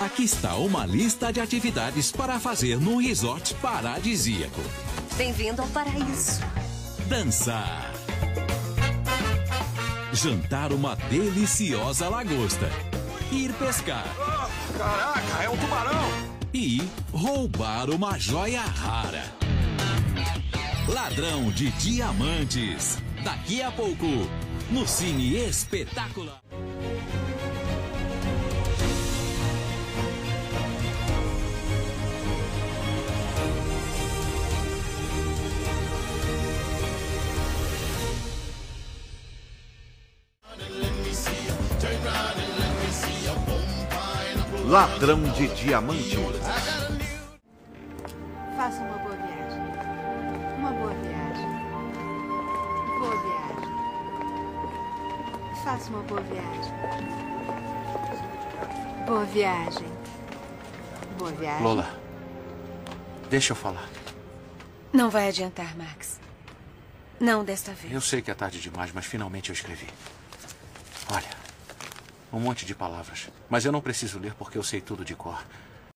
Aqui está uma lista de atividades para fazer num resort paradisíaco. Bem-vindo ao paraíso. Dançar. Jantar uma deliciosa lagosta. Ir pescar. Caraca, é um tubarão! E roubar uma joia rara. Ladrão de diamantes. Daqui a pouco, no Cine Espetacular. Ladrão de diamantes. Faça uma boa viagem. Uma boa viagem. Boa viagem. Faça uma boa viagem. Boa viagem. Boa viagem. Lola, deixa eu falar. Não vai adiantar, Max. Não desta vez. Eu sei que é tarde demais, mas finalmente eu escrevi. Olha, um monte de palavras. Mas eu não preciso ler porque eu sei tudo de cor.